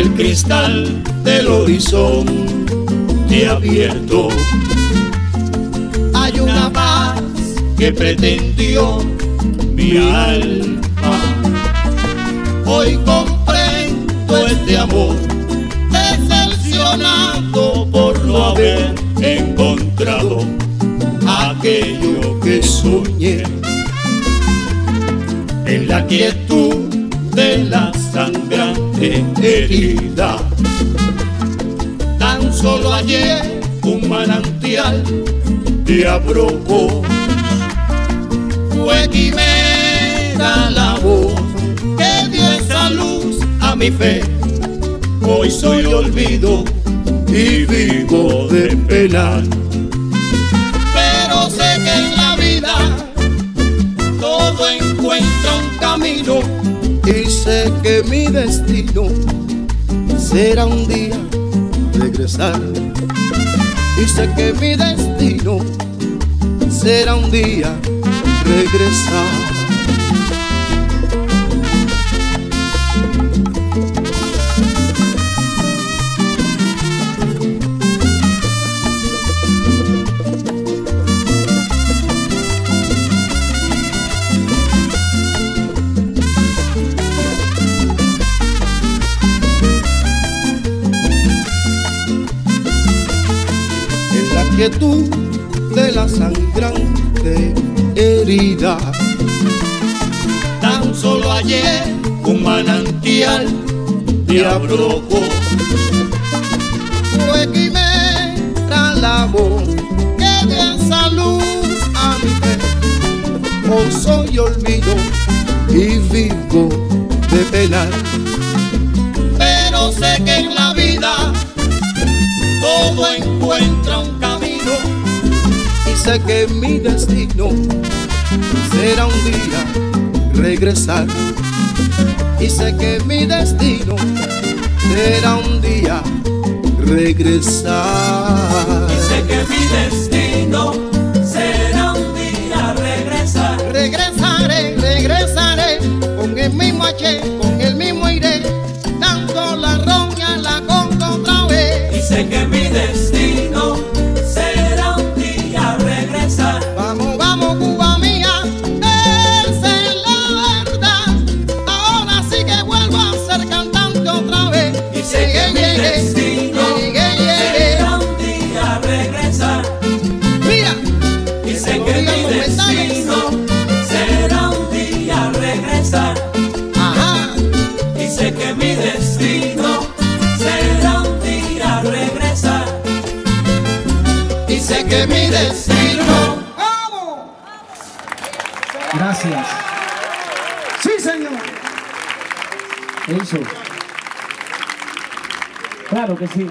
el cristal del horizonte abierto. Hay una paz que pretendió mi alma. Hoy comprendo este amor, decepcionado por no haber encontrado aquello que soñé. En la quietud de la sangrante herida, tan solo ayer un manantial de abrojos fue quimera la voz que dio esa luz a mi fe. Hoy soy olvido y vivo de pena. Mi destino será un día regresar. Y sé que mi destino será un día regresar. En la quietud de la sangrante herida. Tan solo ayer un manantial de abrojos Fue quimera la voz que dio salud a mi fe. Hoy soy olvido y vivo de penar. pero sé que en la vida todo encuentra un sé que mi destino será un día regresar. Y sé que mi destino será un día regresar. Sé que mi destino será un día regresar. Regresaré, regresaré con el mismo H, con el mismo aire, dando la roña la conga otra vez. Y sé que mi destino destino será un día regresar. Mira, Y sé que mi destino será un día regresar. ajá, Y sé que mi destino será un día regresar. Y sé que mi destino vamos. Gracias. Sí, señor. Eso. Claro que sí.